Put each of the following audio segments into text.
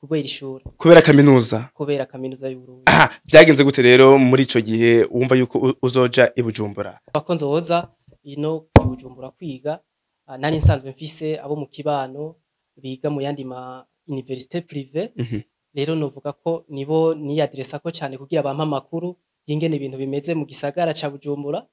kubera ishuri kubera kaminuza kubera kaminuza y'uburundi aha byagenze gute rero muri icyo gihe wumva yuko uzoja ibujumbura bakonzoza ino ibujumbura kwiga Ah, nari nsanzwe mfise abo mu kibano biga mu yandi ma universite prive mhm. rero novuga ko nibo niyadiresa ko cyane kugira abampa amakuru y'ingene ibintu bimeze mu gisagara cya Bujumbura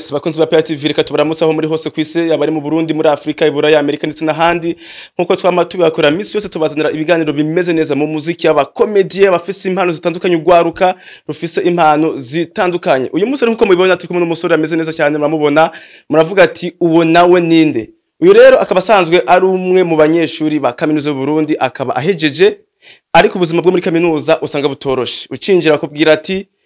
mwese bakunzi ba PRTV reka tubaramutse aho muri hose ku isi yaba ari mu Burundi muri Afurika i Buraya Amerika ndetse n'ahandi nk'uko twama tubakora iminsi yose tubazanira ibiganiro bimeze neza mu muziki abakomediye bafise impano zitandukanye ugwaruka rufise impano zitandukanye uyu munsi nk'uko mubibona turi kumwe n'umusore ameze neza cyane muramubona muravuga ati uwo nawe ninde uyu rero akaba asanzwe ari umwe mu banyeshuri ba kaminuza y'u Burundi akaba ahejeje ariko ubuzima bwo muri kaminuza usanga butoroshe ucinjira akubwira ati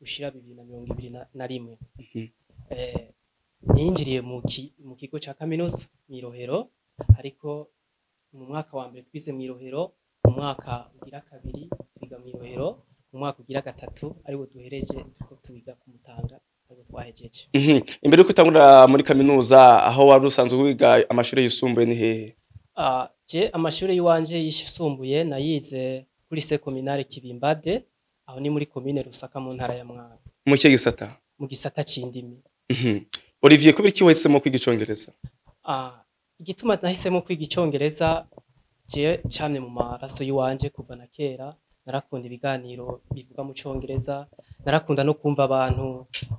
ushyira bibiri na mirongo ibiri na rimwe hmm. eh, ninjiriye mu kigo cya kaminuza mu irohero ariko mu mwaka wa mbere twize mu irohero umwaka ugira kabiri twiga mu irohero umwaka ugira gatatu ariwo duhereje turiko tubiga ku mutanga ariwo twahejeje imbere yuko utangurira muri kaminuza aho wari usanzwe wiga amashuri yisumbuye ni hehe je amashuri y'iwanje yisumbuye nayize kuri sekominare kibimbade aho ni muri komine rusaka mu ntara ya mwaro mu kihe gisata mu gisata c'indimi olivier kubera iki wahisemo kwiga icongereza igituma nahisemo kwiga icyongereza ngewe cyane mu maraso y'iwanjye kuva na kera narakunda ibiganiro bivuga mu cyongereza narakunda no kumva abantu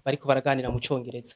bariko baraganira mu cyongereza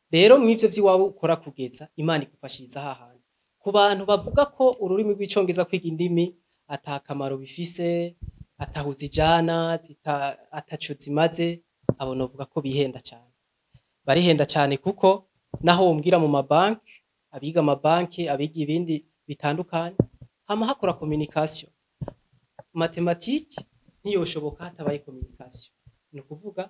rero mu ibyo by'iwawe ukora kugeza imana igufashiriza haha ku bantu bavuga ko ururimi rw'icyongereza kwiga indimi atakamaro bifise atahuza ijana atacu zimaze abo navuga ko bihenda cyane barihenda cyane kuko naho wumvira mu mabanki abiga amabanki abiga ibindi bitandukanye hama hakora communication matematike ntiyoshoboka hatabaye communication ni ukuvuga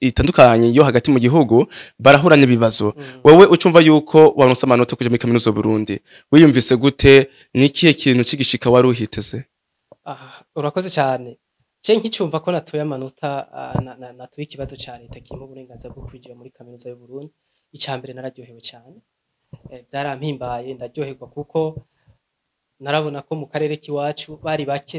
itandukanye yo hagati mu gihugu barahura ibibazo mm. wowe ucumva yuko waronse amanota kujya muri kaminuza Burundi wiyumvise gute ni ikihe kintu kigishika wari uhiteze ah, urakoze cyane cye nk'icyumva ko natuye amanota ah, natuye ikibazo cya leta kirimo uburenganzira bwo kwinjira muri kaminuza y'u Burundi icya mbere nararyohewe cyane eh, byarampimbaye ndaryoherwa kuko narabona ko mu karere k'iwacu bari bake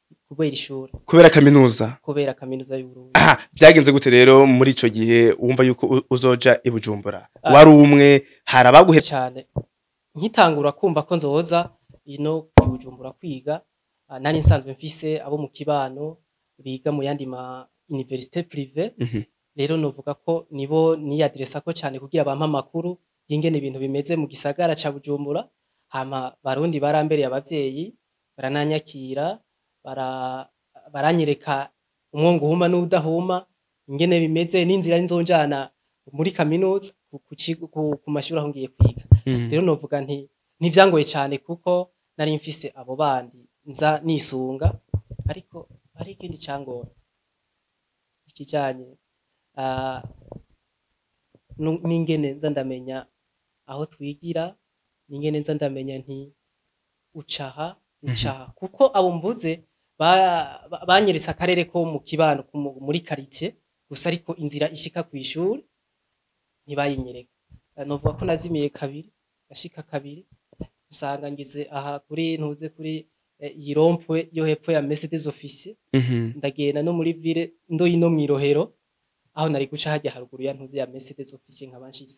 kubera ishuri kubera kaminuza kubera kaminuza y'uburundi aha byagenze gute rero muri icyo gihe wumva yuko uzoja i Bujumbura ah. wari umwe hari abaguhe cyane nkitangura kumva ko nzoza ino ibujumbura kwiga ah, nari nsanzwe mfise abo mu kibano biga mu yandi ma universite prive mhm. rero novuga ko nibo niyadiresa ko cyane kugira abampa amakuru y'ingene ibintu bimeze mu gisagara cya bujumbura hama barundi barambereye abavyeyi barananyakira baranyereka umwongo uhuma n'udahuma ingene bimeze n'inzira nzonjana muri kaminuza ku mashuri aho ngiye kwiga hmm. rero novuga nti ntivyangoye cyane kuko nari mfise abo bandi nza nisunga ariko hari ikindi cyangora ikijyanye ah, n'ingene nza ndamenya aho twigira n'ingene nza ndamenya nti ucaha hmm. ucaha kuko abo mvuze banyeretse akarere ko mu kibano muri karitsiye gusa ariko inzira ishika ku ishuri ntibayinyereka novuga ko nazimiye kabiri gashika kabiri usanga ngize aha kuri ntuze kuri eh, yirompwe yo hepfo ya Mercedes office mhm. ndagenda no muri ville ndo ino mwirohero aho nari guca hajya haruguru ya ntuze ya Mercedes office nk'abanshize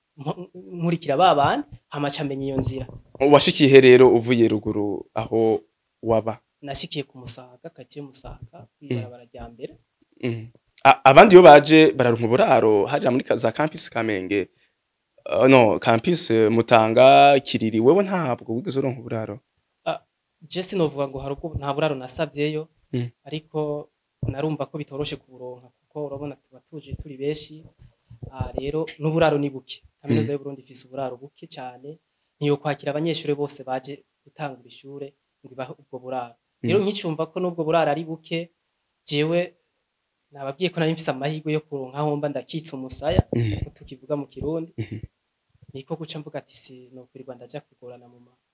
nkurikira ba bandi hamaca iyo nzira washikiye rero uvuye ruguru aho waba nashyikiye ku musaga kakiye musaga ku ibarabara rya mbere abandi iyo baje bararunka uburaro harira muri za kampisi kamenge oh, no kampisi eh, mutanga kiriri wewe ntabwo wigeze uronka uburaro ah, jesi novuga ngo nta buraro nasabyeyo mm. ariko narumva ko bitoroshye kuburonka kuko urabona tuba tuje turi benshi ah, rero n'uburaro ni buke kaminuza mm. y'u Burundi uburaro buke cyane ntiyo kwakira abanyeshuri bose baje gutanga ishure ngo ubwo buraro rero mm. nkicyumva ko n'ubwo burara ari buke jewe nababwiye ko nari mfise amahirwe yo kuronka aho mba ndakitsa umusaya kuko mm. tukivuga mu kirundi mm-hmm. niko guca mvuga ati si nokurirwa ndajya kugorana mu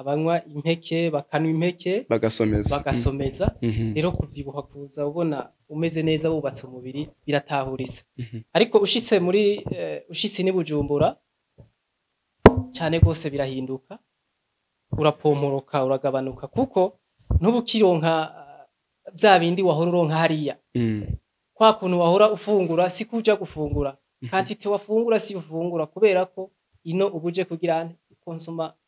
abanywa impeke bakanywa impeke bagasomeza bagasomeza mhm. Mhm. rero kubyibuha kuza ubona umeze neza wubatse umubiri biratahuriza ariko ushyitse muri eh, ushyitse n'ibujumbura cyane rwose birahinduka urapomporoka uragabanuka kuko ntuba ukironka ah, bya bindi wahora uronka hariya mm. kwa kuntu wahora ufungura si kujya gufungura mm-hmm. kandi ite wafungura si ufungura kubera ko ino uba uje kugira konsoma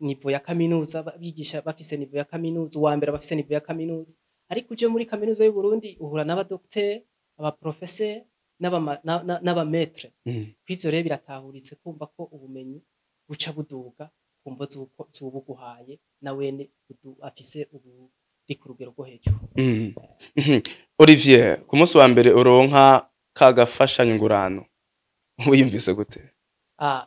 nivo ya kaminuza bigisha bafise nivo ya kaminuza uwa mbere bafise nivo ya kaminuza ariko uje muri kaminuza y'u Burundi uhura n'abadokiteri abaprofeseri n'abametre mm. kw'ivyo rero biratahuritse kumva ko ubumenyi buca buduga kumva z'uko zubuguhaye na wene afise ubu uri ku rugero rwo hejuru mm-hmm. Mm-hmm. Olivier ku munsi wa mbere uronka ka gafashanyo wiyumvise gute Ah,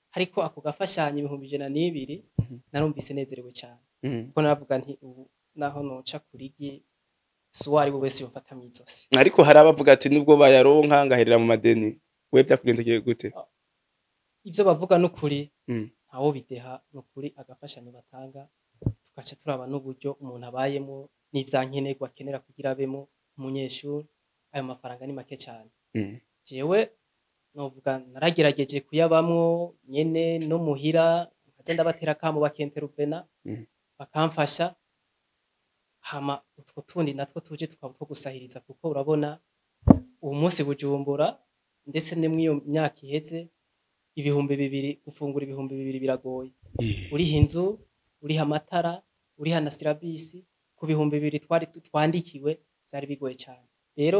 ariko ako gafashanyo ibihumbi ijana n'ibiri mhm. narumvise nezerewe cyane mhm. kuko naravuga nti ubu naho nuca kuri gi si uwo ari we wese yofata mu izosi ariko hari abavuga ati nubwo bayaronka ngaherera mu madeni we byakugendekeye gute ah. ibyo bavuga ni ukuri mm. ntawo bideha ni ukuri agafashanyo batanga tugaca turaba n'uburyo umuntu abayemo n'ibyankenerwa akenera kugira abemo umunyeshuri ayo mafaranga ni make cyane mm. jewe novuga naragerageje kuyabamwo nyene no muhira batera ndabatera akamo bakenteruvena mm. bakamfasha hama utwo tundi natwo tuje tukaba two gusahiriza kuko urabona uwo munsi bujumbura ndetse no myaka iheze ibihumbi bibiri gufungura ibihumbi bibiri biragoye mm. uriha inzu uriha amatara uriha na sirabisi ku bihumbi bibiri twari twandikiwe byari bigoye cyane rero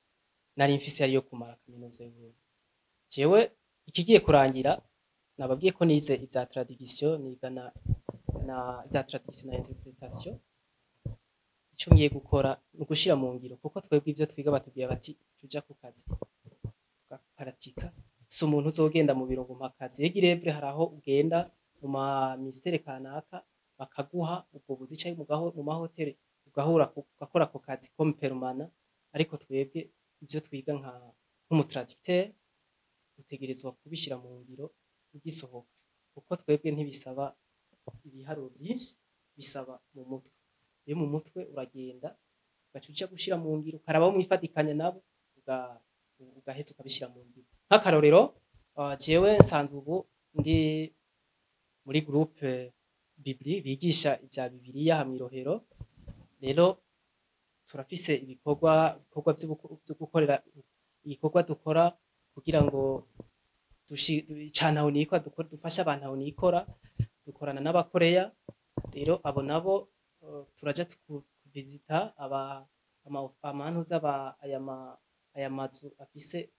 nari mfise yari yo kumara kaminuza y'uburundi jewe ikigiye kurangira nababwiye ko nize ivya tradition niga na za tradition na interpretation ico ngiye gukora ni ugushira mu ngiro kuko twebwe ibyo twiga batubwira bati tuja ku kazi ugaparatika si umuntu uzogenda mu biro ngo mpakazi yega irevure hari aho ugenda mu ma kanaka bakaguha ubwo buzica mu mahoteli ugahura ugakora ako kazi komperumana ariko twebwe ibyo twiga nk'umutaragiteri dutegerezwa kubishyira mu ngiro bigisohoka kuko twebwe ntibisaba ibiharuro byinshi bisaba mu mutwe iyo mu mutwe uragenda ugacuca gushyira mu ngiro ukarabaho mwifatikanya nabo ugahetse ukabishyira mu ngiro nk'akarorero njyewe ah, nsanzwe ubu ndi muri gurupe bibiri bigisha ibya bibiriya hamwe irohero rero turafise ibikorwa ibikorwa byo gukorera ibikorwa dukora kugira ngo cane aho nikora dukora dufashe abantu aho nikora dukorana n'abakoreya rero abo nabo turajya kuvizita aba amantuza aba aya mazu afise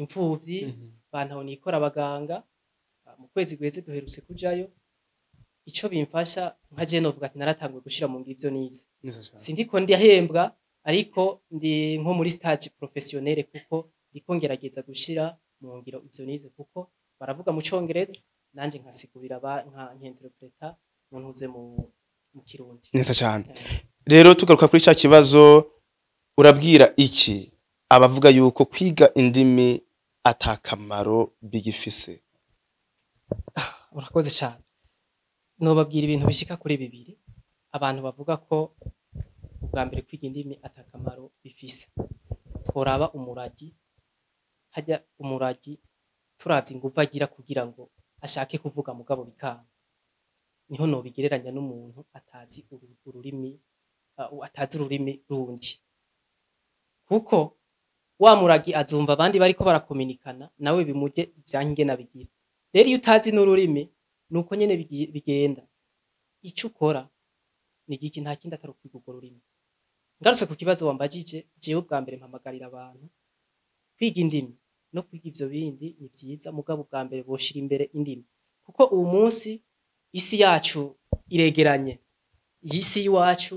imfuvyi mm-hmm. bantu aho nikora abaganga mu kwezi guheze duherutse kujyayo icyo bimfasha nka je novuga ati naratanguye gushira mu ngivyo nize si ko ndahembwa ariko ndi nko muri stage porofesiyonere kuko ndiko ngerageza gushyira mu ngiro ibyo nize kuko baravuga mu cyongereza nanjye nkasigurira nka nk'interpreta umuntu uze mu kirundi neza cyane eh. rero tugaruka kuri cya kibazo urabwira iki abavuga yuko kwiga indimi atakamaro bigifise ah, urakoze cyane nubabwira ibintu bishyika kuri bibiri abantu bavuga ko bwa mbere kwiga indimi atakamaro kamaro bifise tworaba umuragi hajya umuragi turazi inguvu agira kugira ngo ashake kuvuga mugabo bikanga niho nobigereranya n'umuntu atazi ururimi uh, atazi ururimi rundi kuko wa muragi azumva abandi bariko barakominikana nawe bimuje ivyange na bigira rero iyo utazi n'ururimi nuko nyene bigenda ico ukora ni iki nta kindi atari ukwigugora urimo ngarutse ku kibazo wambagije jewe bwa mbere mpamagarira abantu kwiga indimi no kwiga ivyo bindi ni vyiza mugabo ubwa mbere boshira imbere indimi kuko uwo munsi isi yacu iregeranye iyi si y'iwacu